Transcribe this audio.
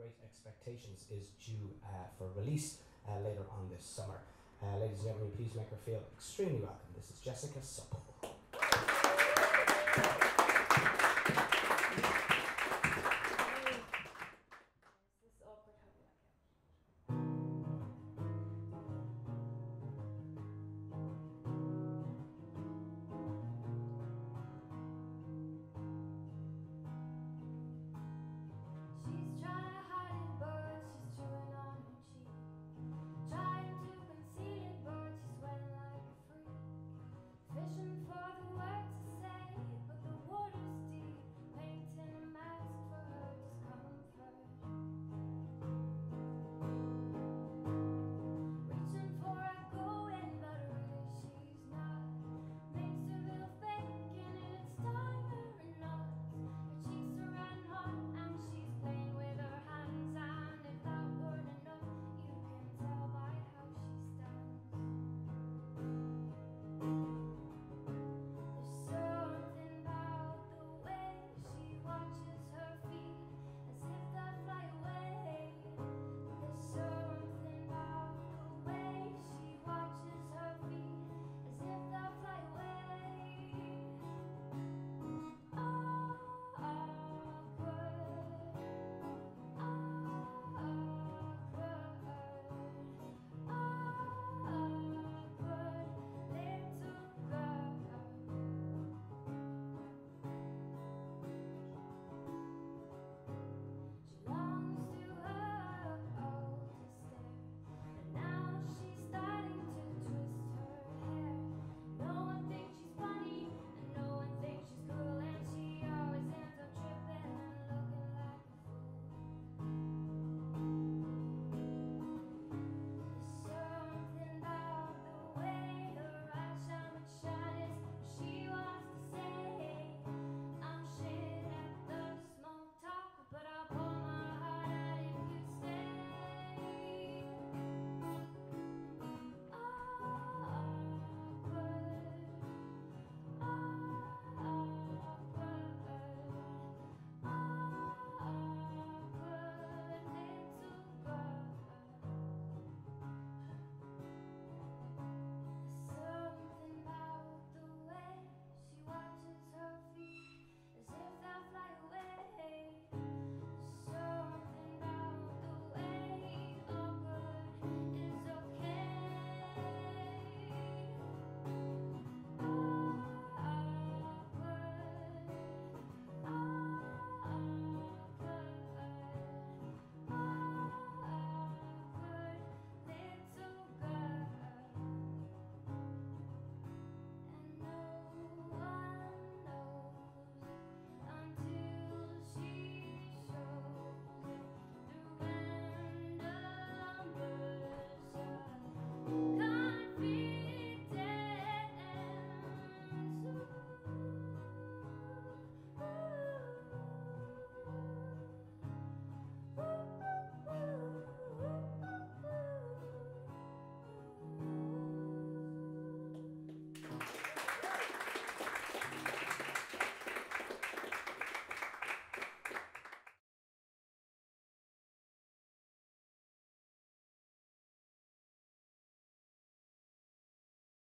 Great Expectations is due uh, for release uh, later on this summer. Uh, ladies and gentlemen, please make her feel extremely welcome. This is Jessica Supple.